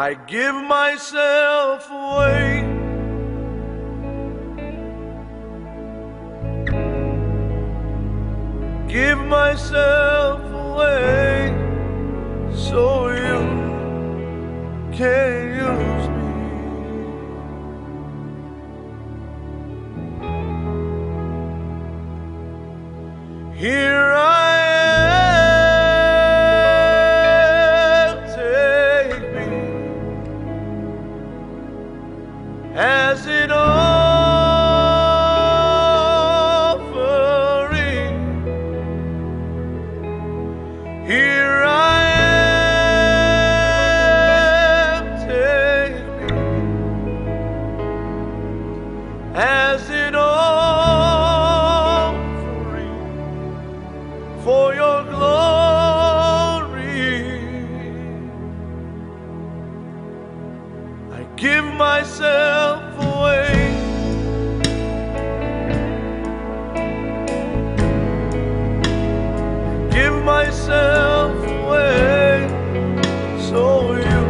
I give myself away. Give myself away so you can use me. Here I give myself away. Give myself away so you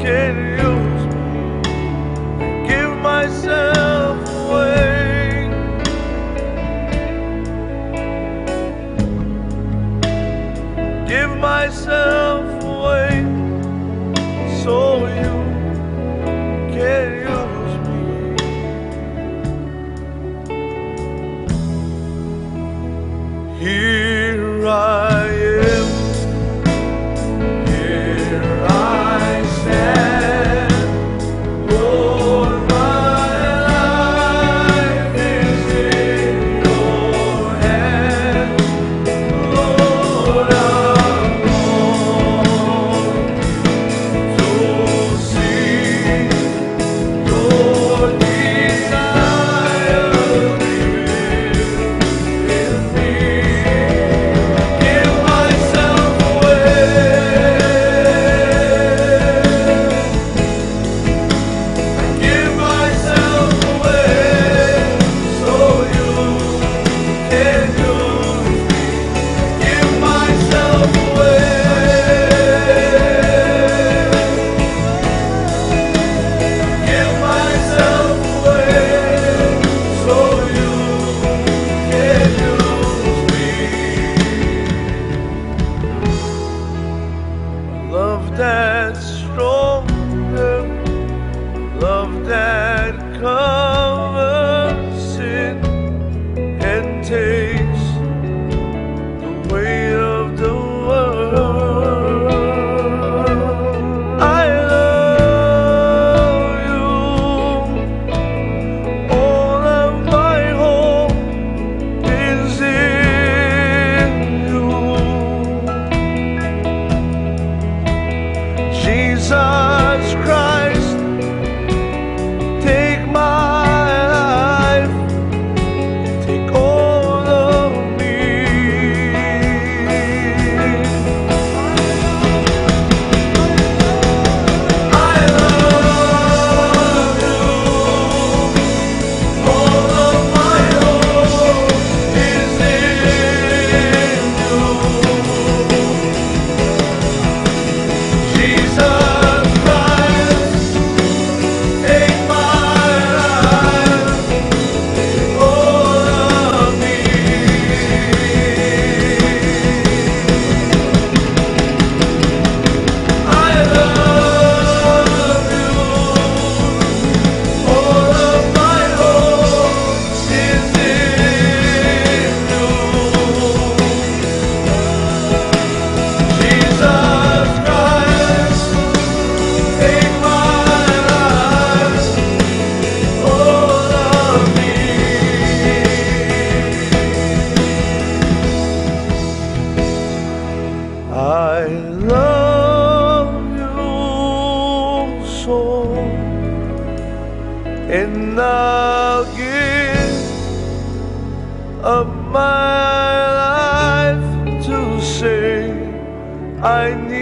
can use me. Give myself away. Give myself of that cup. 爱你。